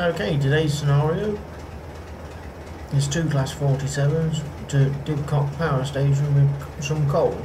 Okay, today's scenario is two Class 47s to Didcot Power Station with some coal.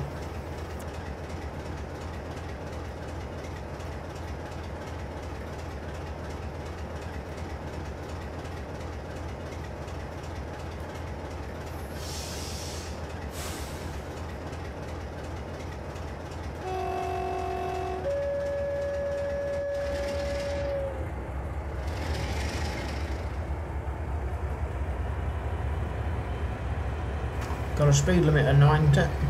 Speed limit of 90.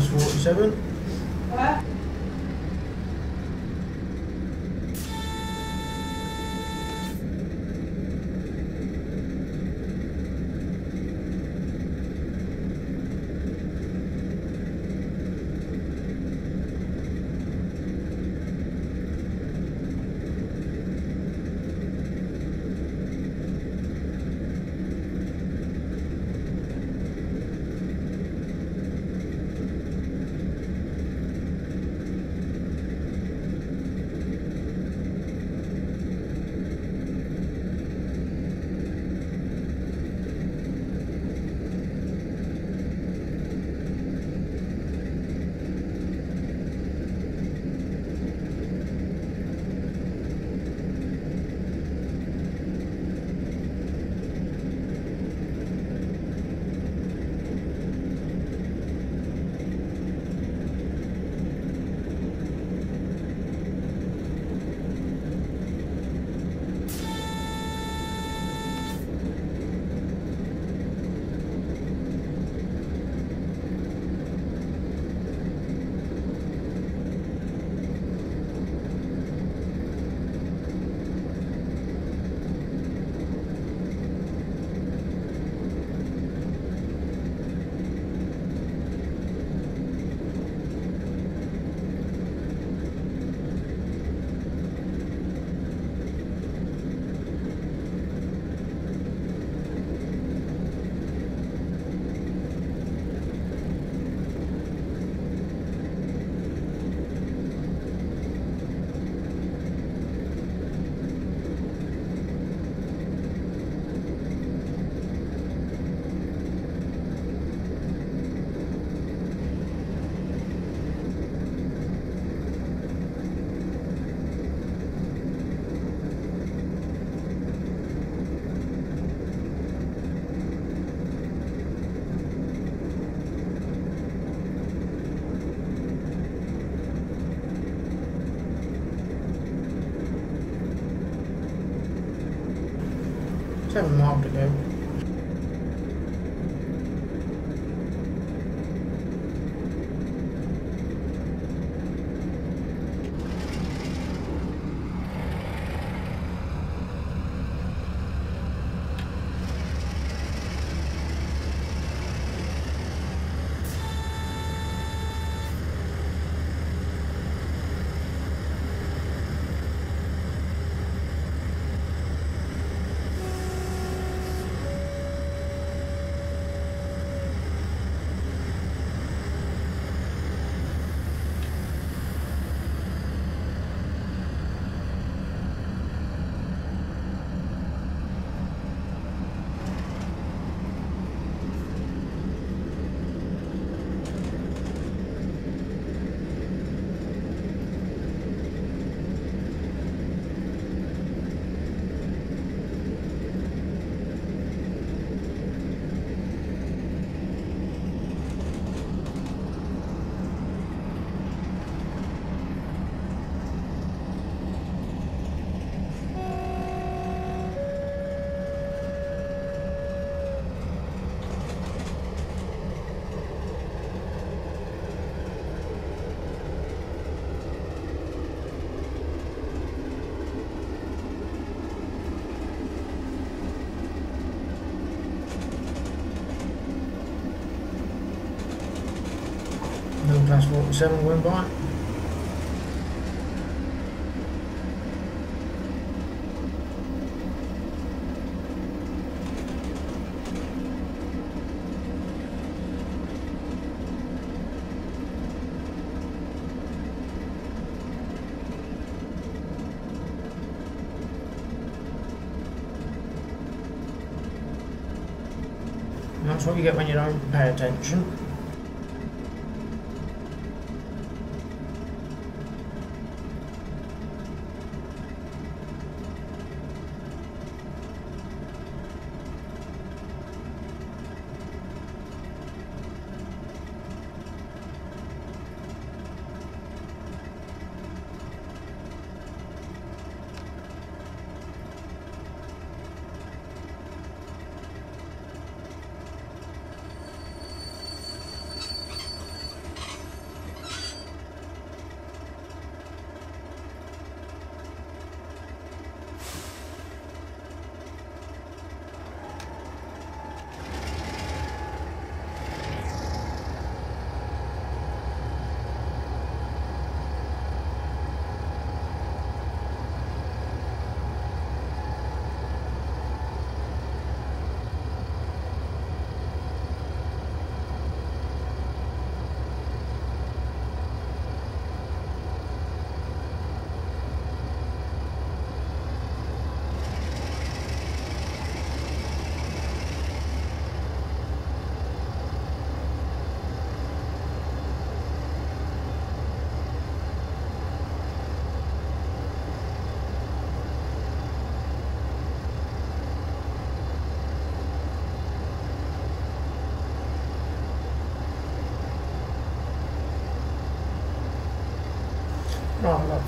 Class 47. Seven mile to go. No class 47 went by. That's what you get when you don't pay attention.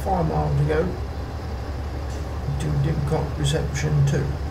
Five miles to go to Didcot reception 2.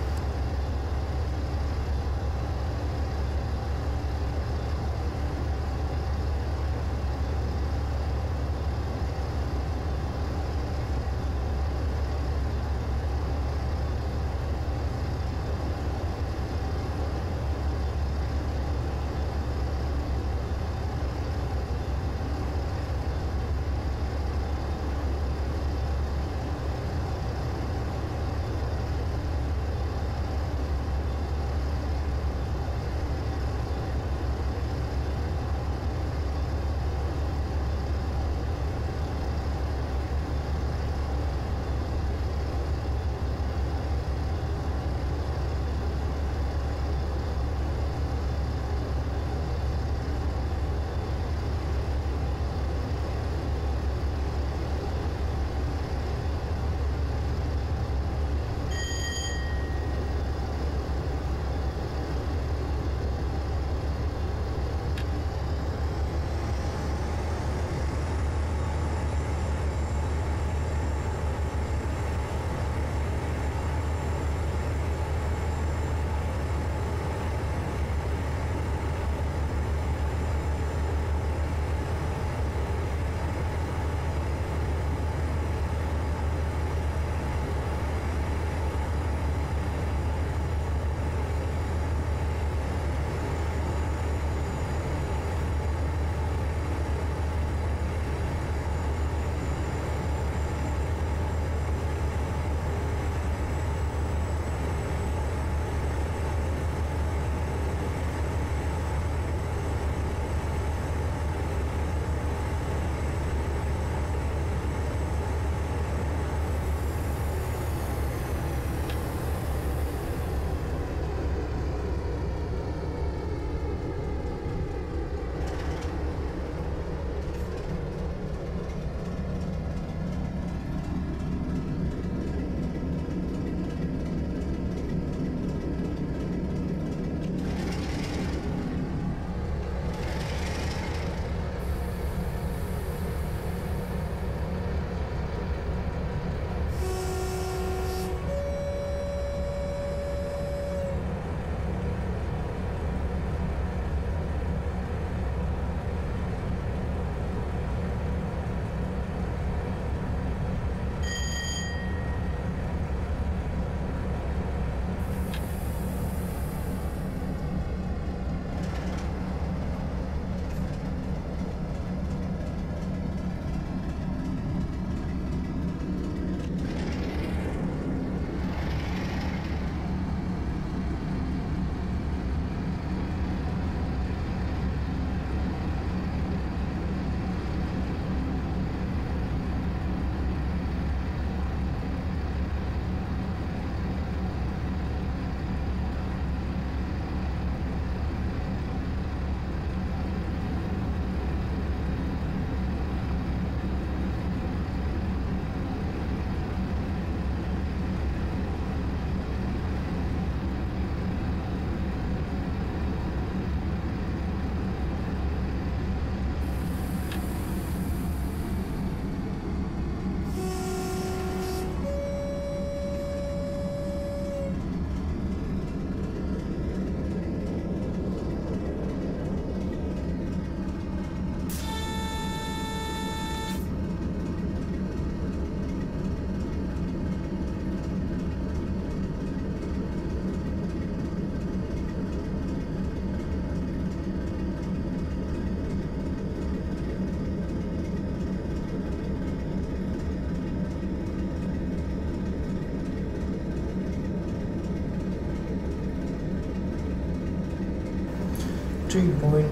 3.5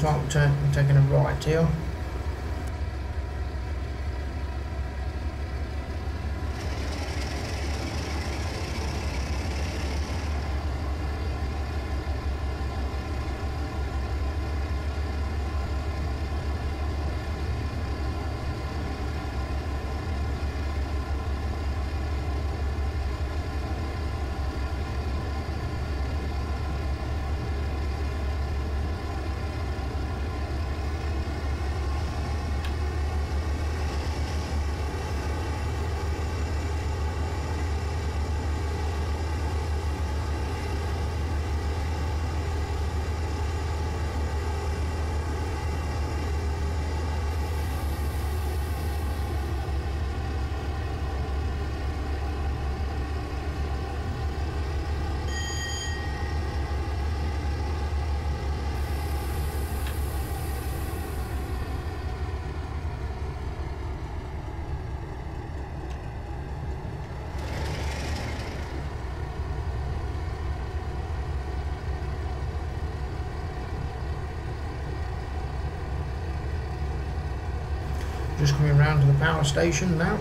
Looks like we're ta- taking a right here. Just coming round to the power station now.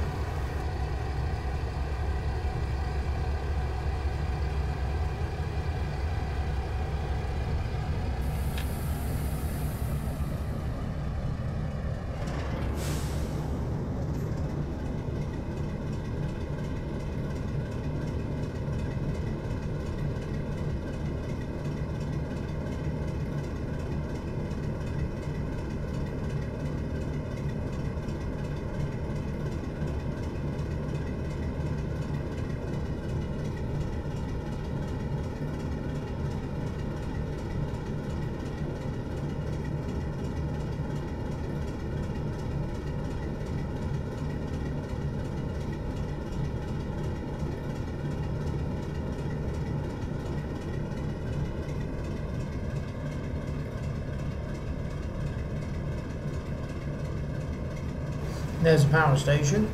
There's a power station.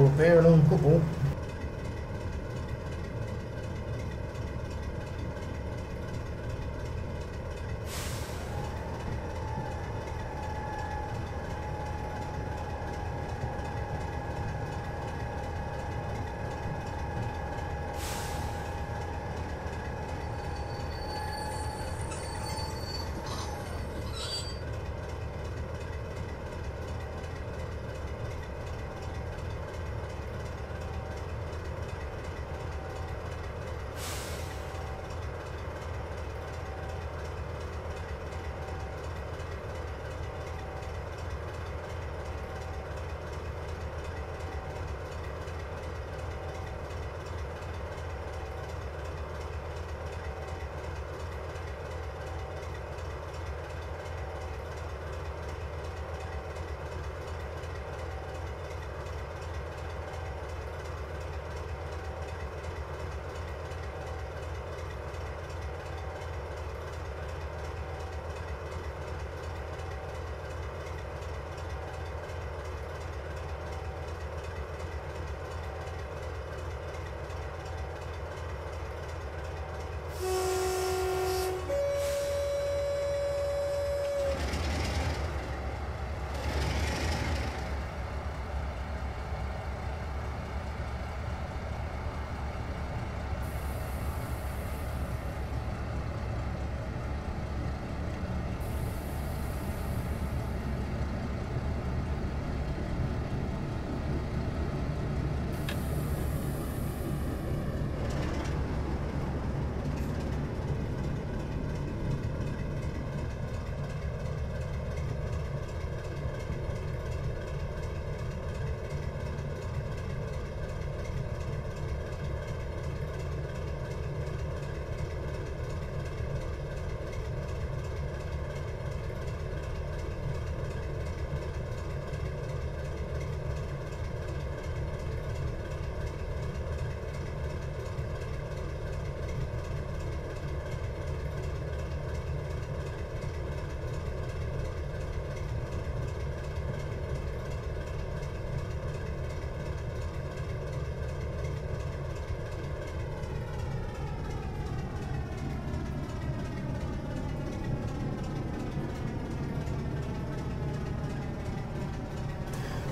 Pull up here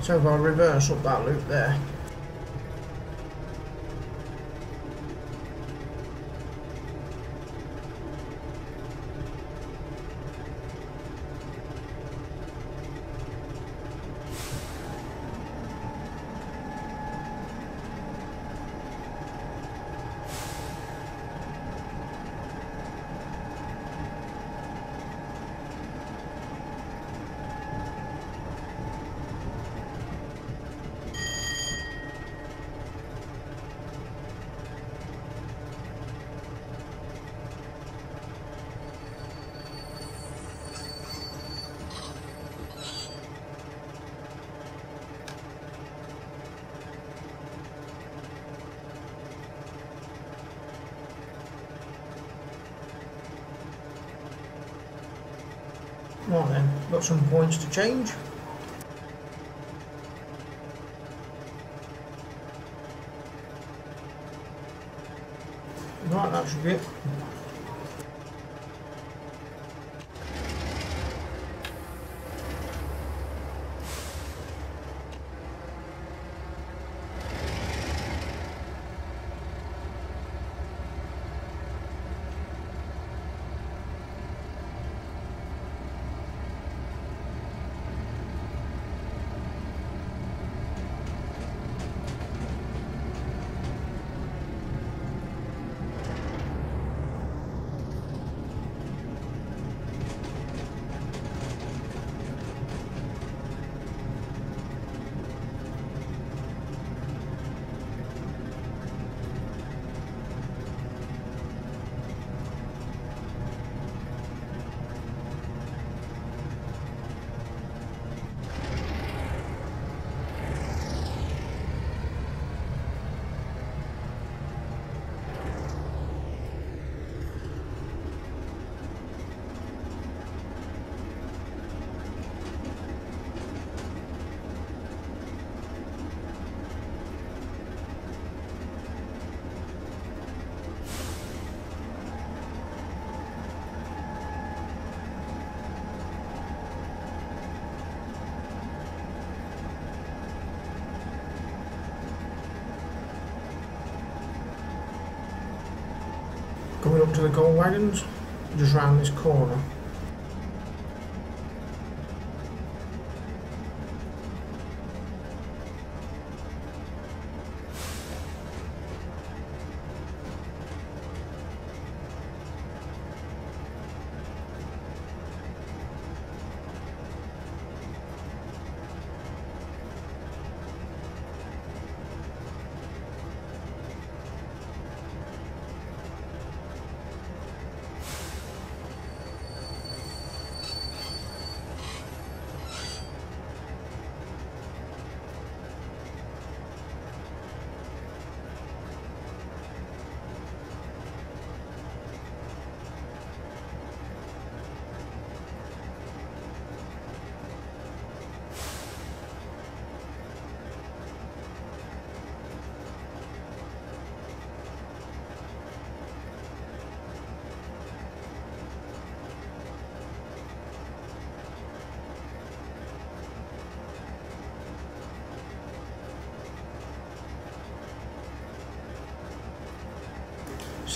So if I reverse up that loop there, Right then, got some points to change. Right, that should be it. Coming up to the coal wagons, just round this corner.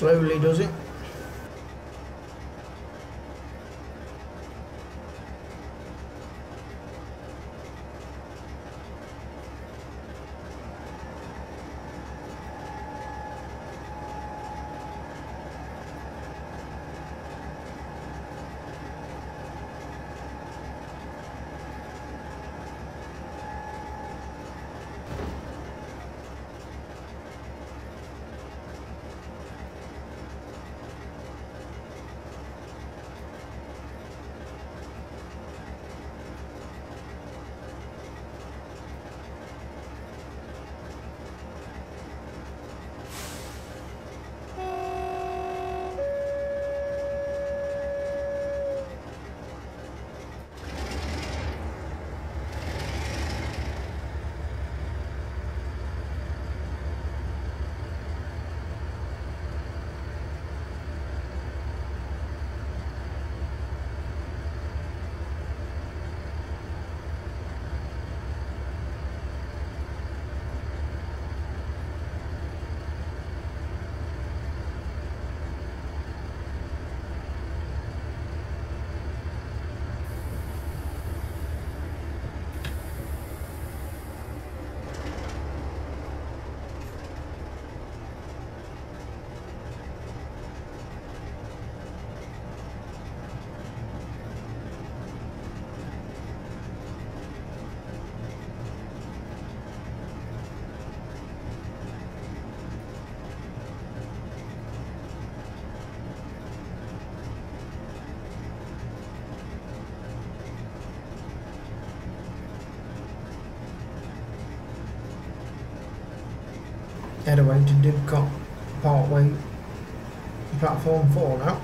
Slowly does it. Head away to Didcot Parkway platform 4 now.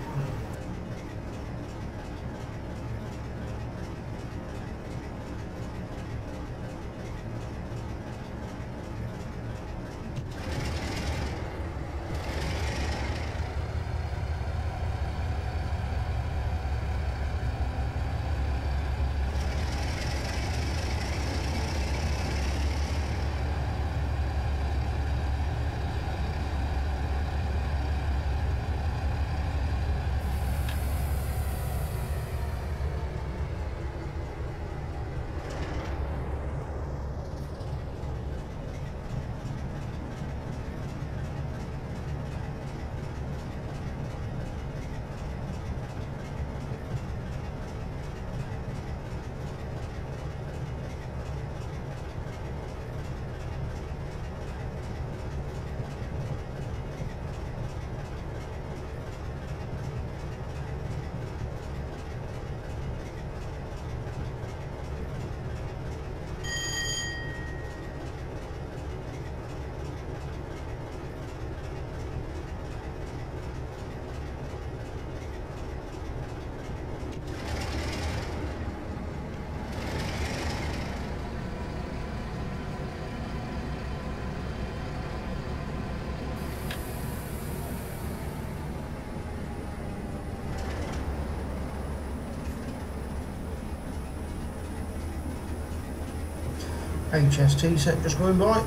HST set just going by.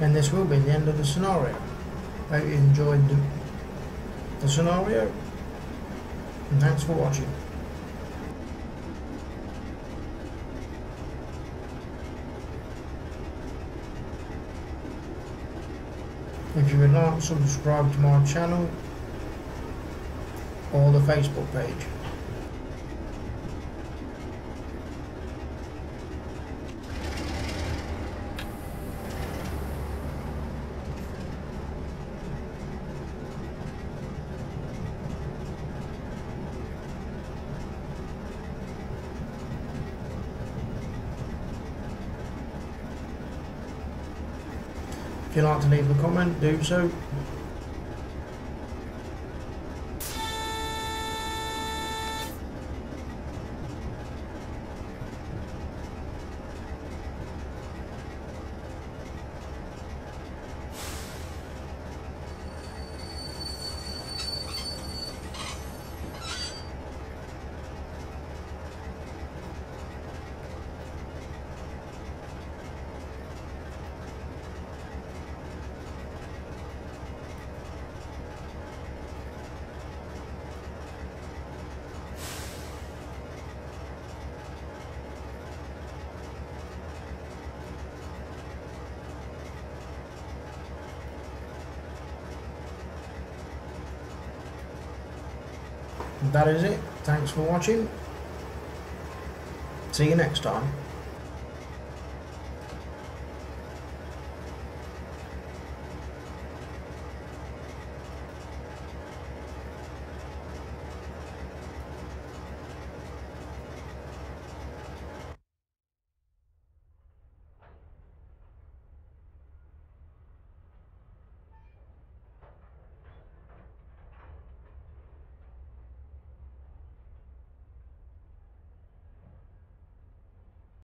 And this will be the end of the scenario. Hope you enjoyed the, the scenario and thanks for watching. If you would like, subscribe to my channel or the Facebook page. If you'd like to leave a comment, do so. That is it. Thanks for watching. See you next time.